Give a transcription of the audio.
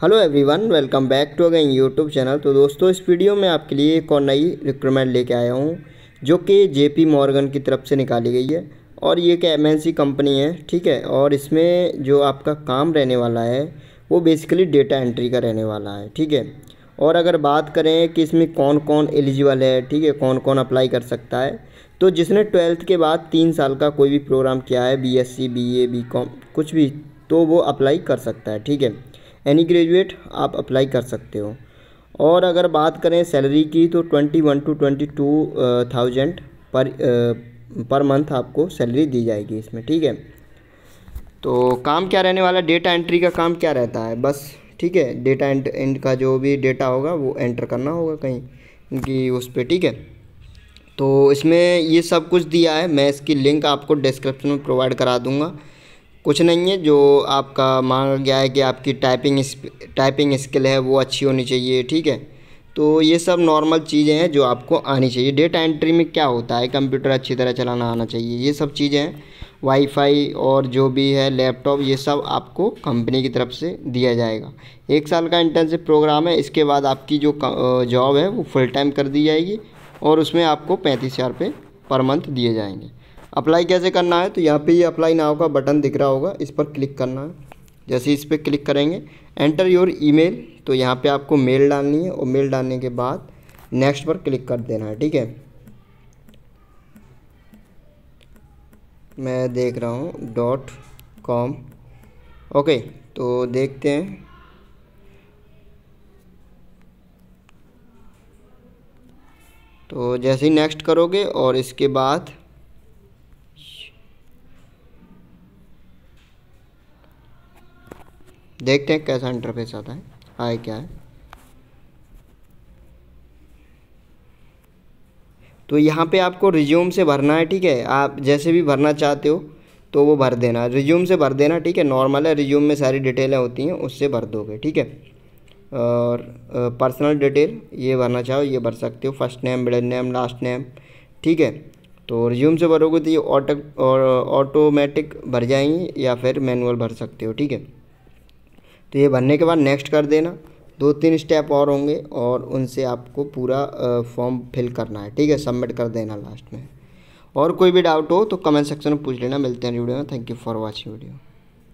Hello everyone, welcome back to again YouTube channel. तो दोस्तों, इस वीडियो में आपके लिए एक और नई रिक्रूटमेंट लेके आया हूँ, जो कि जेपी मॉर्गन की तरफ़ से निकाली गई है। और ये एक एम कंपनी है, ठीक है? और इसमें जो आपका काम रहने वाला है, वो बेसिकली डेटा एंट्री का रहने वाला है, ठीक है? और अगर बात करें कि इसमें कौन कौन एलिजिबल है, ठीक है? कौन कौन अप्लाई कर सकता है तो जिसने ट्वेल्थ के बाद तीन साल का कोई भी प्रोग्राम किया है B S C B A B com कुछ भी तो वो अप्लाई कर सकता है, ठीक है? एनी ग्रेजुएट आप अप्लाई कर सकते हो। और अगर बात करें सैलरी की तो twenty one two twenty two thousand per per month आपको सैलरी दी जाएगी इसमें, ठीक है? तो काम क्या रहने वाला डेटा एंट्री का काम क्या रहता है? बस, ठीक है? डेटा एंट का जो भी डेटा होगा, वो एंटर करना होगा कहीं उनकी उस पर ठीक है? तो इसमें ये सब कुछ दिया है, मैं इसकी लिंक आपको डिस्क्रिप्शन में प्रोवाइड करा दूँगा। कुछ नहीं है, जो आपका मांगा गया है कि आपकी टाइपिंग टाइपिंग स्किल है, वो अच्छी होनी चाहिए, ठीक है? तो ये सब नॉर्मल चीज़ें हैं जो आपको आनी चाहिए। डेटा एंट्री में क्या होता है? कंप्यूटर अच्छी तरह चलाना आना चाहिए, ये सब चीज़ें हैं। वाईफाई और जो भी है लैपटॉप ये सब आपको कंपनी की तरफ़ से दिया जाएगा। एक साल का इंटर्नशिप प्रोग्राम है, इसके बाद आपकी जो जॉब है, वो फुल टाइम कर दी जाएगी और उसमें आपको पैंतीस हज़ार रुपये पर मंथ दिए जाएँगे। अप्लाई कैसे करना है तो यहाँ पे ये अप्लाई नाव का बटन दिख रहा होगा, इस पर क्लिक करना है। जैसे इस पर क्लिक करेंगे, एंटर योर ईमेल तो यहाँ पे आपको मेल डालनी है, और मेल डालने के बाद नेक्स्ट पर क्लिक कर देना है, ठीक है? मैं देख रहा हूँ, डॉट कॉम। ओके तो देखते हैं। तो जैसे ही नेक्स्ट करोगे, और इसके बाद देखते हैं कैसा इंटरफेस आता है। आए क्या है। तो यहाँ पे आपको रिज्यूम से भरना है, ठीक है। आप जैसे भी भरना चाहते हो तो वो भर देना। रिज्यूम से भर देना, ठीक है। नॉर्मल है रिज्यूम में सारी डिटेलें होती हैं, उससे भर दोगे, ठीक है। और पर्सनल डिटेल ये भरना चाहो, ये भर सकते हो। First name middle name last name ठीक है। तो रिज्यूम से भरोगे तो ये ऑटो ऑटोमेटिक भर जाएँगी, या फिर मैनुअल भर सकते हो, ठीक है। तो ये भरने के बाद नेक्स्ट कर देना। दो तीन स्टेप और होंगे और उनसे आपको पूरा फॉर्म फिल करना है। ठीक है? सबमिट कर देना लास्ट में। और कोई भी डाउट हो तो कमेंट सेक्शन में पूछ लेना। मिलते हैं वीडियो में। Thank you for watching video